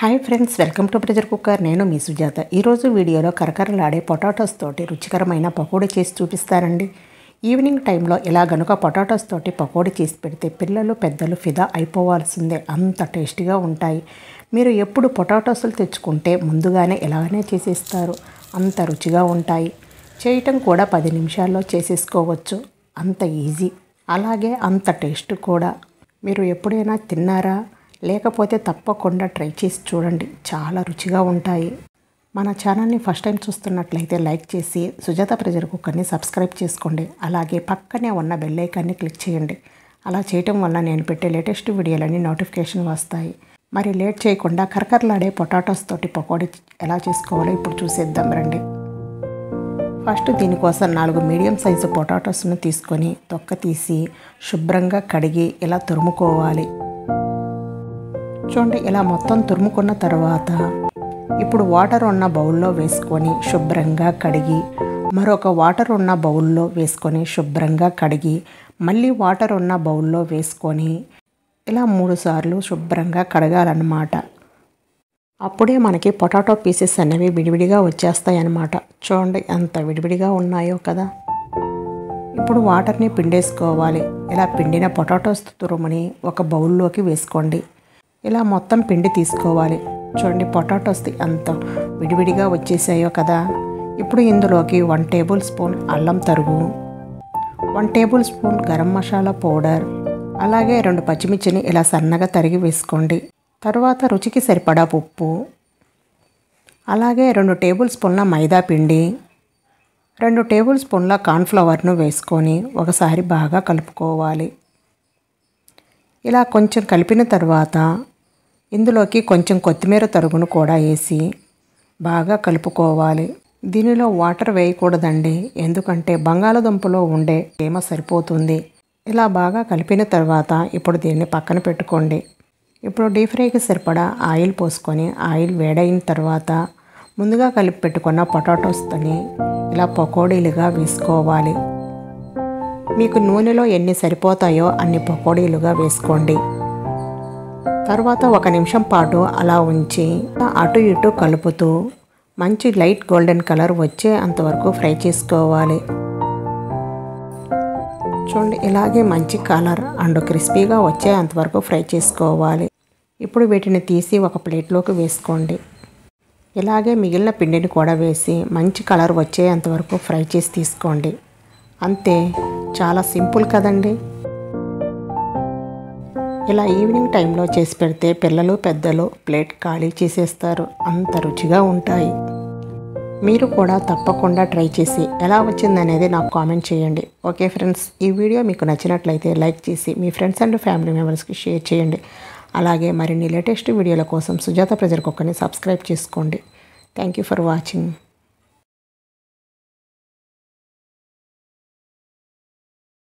Hi friends welcome to pressure cooker. నేను మీ సుజాత. ఈరోజు వీడియోలో కరకరలాడే పొటాటోస్ తోటి రుచికరమైన పకోడీ చేసి చూపిస్తానండి. ఈవినింగ్ టైంలో ఇలా గనుక పొటాటోస్ తోటి పకోడీ చేసి పెడితే పిల్లలు పెద్దలు ఫిదా అయిపోవాల్సిందే. అంత టేస్టీగా ఉంటాయి. మీరు ఎప్పుడు పొటాటోస్లు తెచ్చుకుంటే ముందుగానే ఇలానే చేసేస్తారు. అంత రుచిగా ఉంటాయి. చేయటం కూడా పది నిమిషాల్లో చేసేసుకోవచ్చు. అంత ఈజీ. అలాగే అంత టేస్ట్ కూడా. మీరు ఎప్పుడైనా తిన్నారా? లేకపోతే తప్పకుండా ట్రై చేసి చూడండి. చాలా రుచిగా ఉంటాయి. మన ఛానల్ని ఫస్ట్ టైం చూస్తున్నట్లయితే లైక్ చేసి సుజాత ప్రజల కుక్కర్ని సబ్స్క్రైబ్ చేసుకోండి. అలాగే పక్కనే ఉన్న బెల్లైకాన్ని క్లిక్ చేయండి. అలా చేయటం వల్ల నేను పెట్టే లేటెస్ట్ వీడియోలన్నీ నోటిఫికేషన్ వస్తాయి. మరి లేట్ చేయకుండా కరకరలాడే పొటాటోస్ తోటి పకోడీ ఎలా చేసుకోవాలో ఇప్పుడు చూసేద్దాం రండి. ఫస్ట్ దీనికోసం నాలుగు మీడియం సైజు పొటాటోస్ను తీసుకొని తొక్క తీసి శుభ్రంగా కడిగి ఇలా తురుముకోవాలి. చూడండి ఇలా మొత్తం తురుముకున్న తర్వాత ఇప్పుడు వాటర్ ఉన్న బౌల్లో వేసుకొని శుభ్రంగా కడిగి మరొక వాటర్ ఉన్న బౌల్లో వేసుకొని శుభ్రంగా కడిగి మళ్ళీ వాటర్ ఉన్న బౌల్లో వేసుకొని ఇలా మూడు సార్లు శుభ్రంగా కడగాలన్నమాట. అప్పుడే మనకి పొటాటో పీసెస్ అనేవి విడివిడిగా వచ్చేస్తాయి అన్నమాట చూడండి ఎంత విడివిడిగా ఉన్నాయో కదా. ఇప్పుడు వాటర్ని పిండేసుకోవాలి. ఇలా పిండిన పొటాటోస్ తురుముని ఒక బౌల్లోకి వేసుకోండి. ఇలా మొత్తం పిండి తీసుకోవాలి. చూడండి పొటాటోస్ అంత విడివిడిగా వచ్చేసాయో కదా. ఇప్పుడు ఇందులోకి వన్ టేబుల్ స్పూన్ అల్లం తరుగు one tablespoon garam masala powder అలాగే రెండు పచ్చిమిర్చిని ఇలా సన్నగా తరిగి వేసుకోండి. తర్వాత రుచికి సరిపడా ఉప్పు అలాగే రెండు టేబుల్ స్పూన్ల మైదా పిండి రెండు టేబుల్ స్పూన్ల కార్న్ఫ్లవర్ను వేసుకొని ఒకసారి బాగా కలుపుకోవాలి. ఇలా కొంచెం కలిపిన తర్వాత ఇందులోకి కొంచెం కొత్తిమీర తరుగును కూడా వేసి బాగా కలుపుకోవాలి. దీనిలో వాటర్ వేయకూడదండి. ఎందుకంటే బంగాళదుంపలో ఉండే తేమ సరిపోతుంది. ఇలా బాగా కలిపిన తర్వాత ఇప్పుడు దీన్ని పక్కన పెట్టుకోండి. ఇప్పుడు డీప్ ఫ్రైకి సరిపడా ఆయిల్ పోసుకొని ఆయిల్ వేడైన తర్వాత ముందుగా కలిపి పెట్టుకున్న పొటాటోస్తోని ఇలా పకోడీలుగా వేసుకోవాలి. మీకు నూనెలో ఎన్ని సరిపోతాయో అన్ని పకోడీలుగా వేసుకోండి. తర్వాత ఒక నిమిషం పాటు అలా ఉంచి అటు ఇటు కలుపుతూ మంచి లైట్ గోల్డెన్ కలర్ వచ్చే అంతవరకు ఫ్రై చేసుకోవాలి. చూడండి ఇలాగే మంచి కలర్ అండ్ క్రిస్పీగా వచ్చే అంతవరకు ఫ్రై చేసుకోవాలి. ఇప్పుడు వీటిని తీసి ఒక ప్లేట్లోకి వేసుకోండి. ఇలాగే మిగిలిన పిండిని కూడా వేసి మంచి కలర్ వచ్చే అంతవరకు ఫ్రై చేసి తీసుకోండి. అంతే చాలా సింపుల్ కదండి. ఇలా ఈవినింగ్ టైంలో చేసి పెడితే పిల్లలు పెద్దలు ప్లేట్ ఖాళీ చేసేస్తారు. అంత రుచిగా ఉంటాయి. మీరు కూడా తప్పకుండా ట్రై చేసి ఎలా వచ్చిందనేది నాకు కామెంట్ చేయండి. ఓకే ఫ్రెండ్స్ ఈ వీడియో మీకు నచ్చినట్లయితే లైక్ చేసి మీ ఫ్రెండ్స్ అండ్ ఫ్యామిలీ మెంబర్స్కి షేర్ చేయండి. అలాగే మరిన్ని లేటెస్ట్ వీడియోల కోసం సుజాత ప్రజలకు కుక్కని సబ్స్క్రైబ్ చేసుకోండి. Thank you for watching